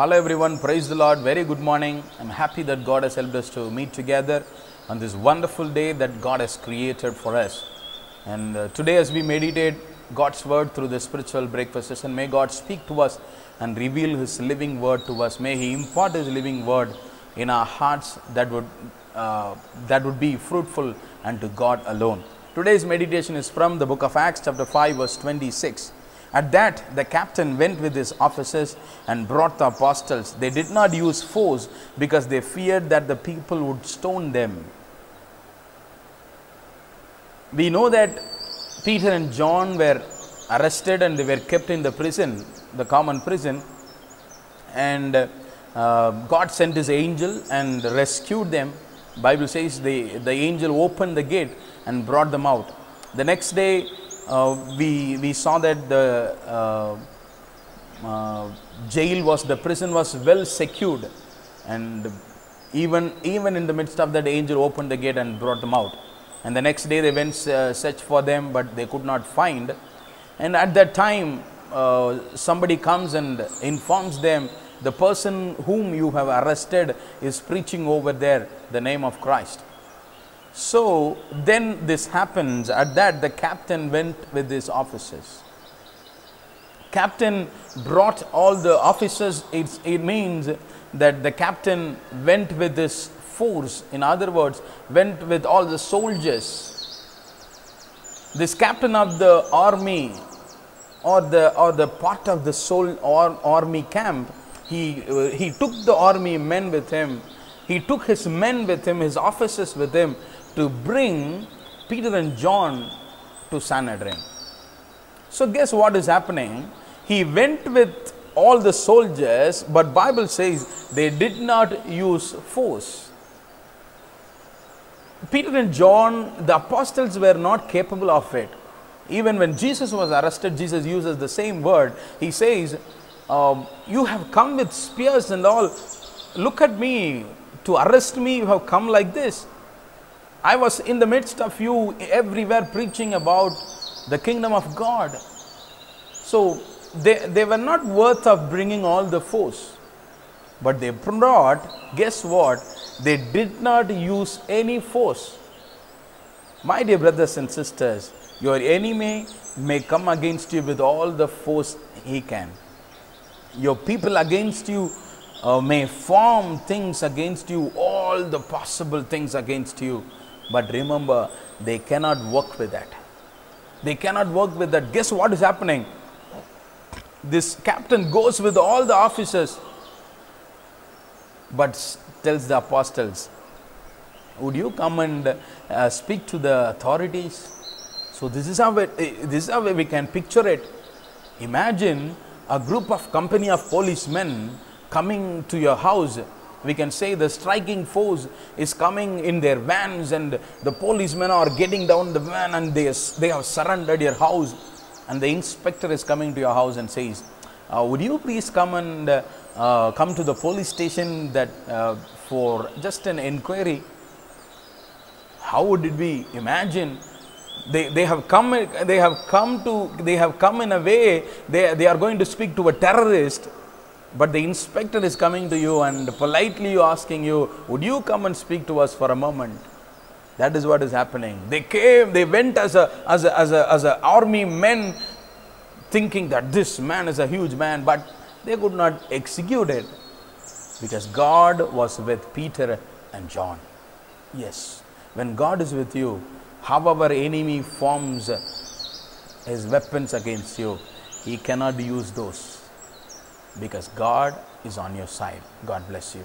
Hello everyone, praise the Lord. Very good morning. I'm happy that God has helped us to meet together on this wonderful day that God has created for us. And uh, today, as we meditate God's word through the spiritual breakfast session, may God speak to us and reveal His living word to us. May He impart His living word in our hearts that would uh, that would be fruitful and to God alone. Today's meditation is from the book of Acts, chapter 5, verse 26. At that, the captain went with his officers and brought the apostles. They did not use force because they feared that the people would stone them. We know that Peter and John were arrested and they were kept in the prison, the common prison, and uh, God sent his angel and rescued them. Bible says the, the angel opened the gate and brought them out. The next day, we, we saw that the uh, uh, jail was, the prison was well secured and even, even in the midst of that, angel opened the gate and brought them out. And the next day they went uh, search for them, but they could not find. And at that time, uh, somebody comes and informs them the person whom you have arrested is preaching over there the name of Christ. So then this happens. At that, the captain went with his officers. Captain brought all the officers. It's, it means that the captain went with his force. In other words, went with all the soldiers. This captain of the army or the or the part of the soul or army camp, he he took the army men with him. He took his men with him, his officers with him to bring Peter and John to Sanhedrin. So guess what is happening? He went with all the soldiers, but Bible says they did not use force. Peter and John, the apostles were not capable of it. Even when Jesus was arrested, Jesus uses the same word. He says, um, You have come with spears and all. Look at me. To arrest me, you have come like this. I was in the midst of you everywhere preaching about the kingdom of God. So they, they were not worth of bringing all the force. But they brought, guess what? They did not use any force. My dear brothers and sisters, your enemy may come against you with all the force he can. Your people against you uh, may form things against you, all the possible things against you. But remember, they cannot work with that. They cannot work with that. Guess what is happening? This captain goes with all the officers, but tells the apostles, Would you come and uh, speak to the authorities? So, this is, how it, this is how we can picture it. Imagine a group of company of policemen coming to your house we can say the striking force is coming in their vans and the policemen are getting down the van and they, they have surrendered your house. And the inspector is coming to your house and says uh, would you please come and uh, come to the police station that uh, for just an inquiry? How would it be imagine? They, they have come they have come to they have come in a way they, they are going to speak to a terrorist but the inspector is coming to you and politely asking you, Would you come and speak to us for a moment? That is what is happening. They came, they went as a as a as a as a army men thinking that this man is a huge man, but they could not execute it because God was with Peter and John. Yes, when God is with you, however enemy forms his weapons against you, he cannot use those because God is on your side. God bless you.